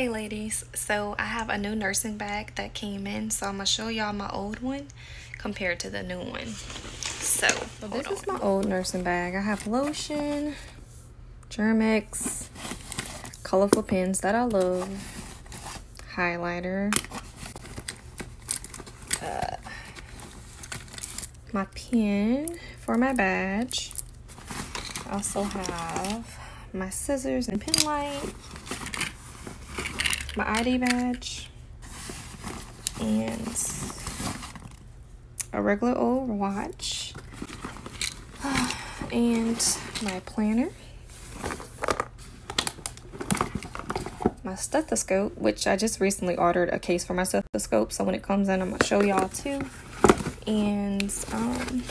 Hey ladies, so I have a new nursing bag that came in, so I'm gonna show y'all my old one compared to the new one. So, so this on. is my old nursing bag. I have lotion, Germ-X, colorful pens that I love, highlighter, uh, my pen for my badge. I also have my scissors and pen light my ID badge, and a regular old watch, and my planner, my stethoscope, which I just recently ordered a case for my stethoscope, so when it comes in, I'm gonna show y'all too. And um,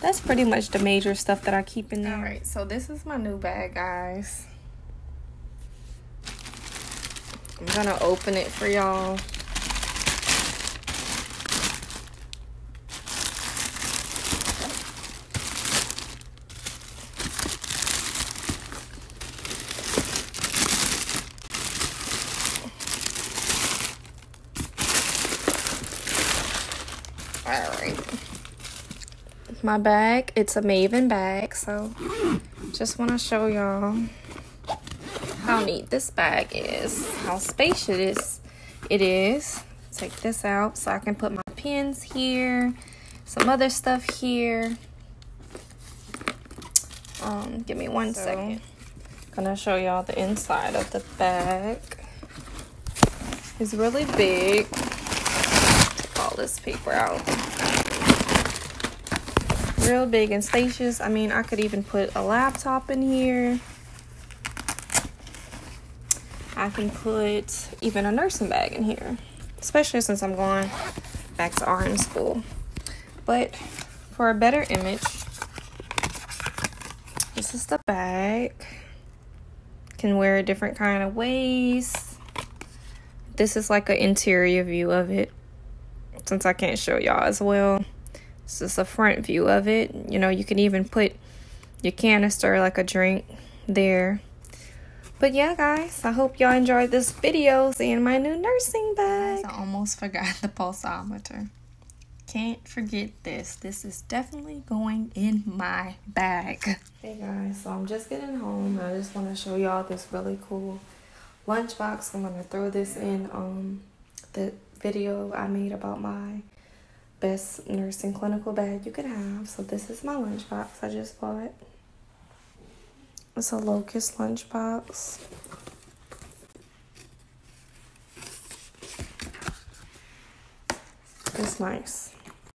that's pretty much the major stuff that I keep in there. All right, so this is my new bag, guys. I'm gonna open it for y'all. My bag, it's a Maevn bag, so just want to show y'all how neat this bag is, how spacious it is. Take this out so I can put my pins here, some other stuff here. Um, give me one so, second. Gonna show y'all the inside of the bag. It's really big. Take all this paper out. Real big and spacious. I mean, I could even put a laptop in here. I can put even a nursing bag in here, especially since I'm going back to RN school. But for a better image, this is the bag. Can wear a different kind of ways. This is like an interior view of it, since I can't show y'all as well. This is a front view of it. You know, you can even put your canister like a drink there but yeah, guys, I hope y'all enjoyed this video seeing my new nursing bag. Guys, I almost forgot the pulsometer. Can't forget this. This is definitely going in my bag. Hey guys, so I'm just getting home. I just want to show y'all this really cool lunchbox. I'm going to throw this in um the video I made about my best nursing clinical bag you could have. So this is my lunchbox I just bought. It's a Lokass lunchbox. It's nice.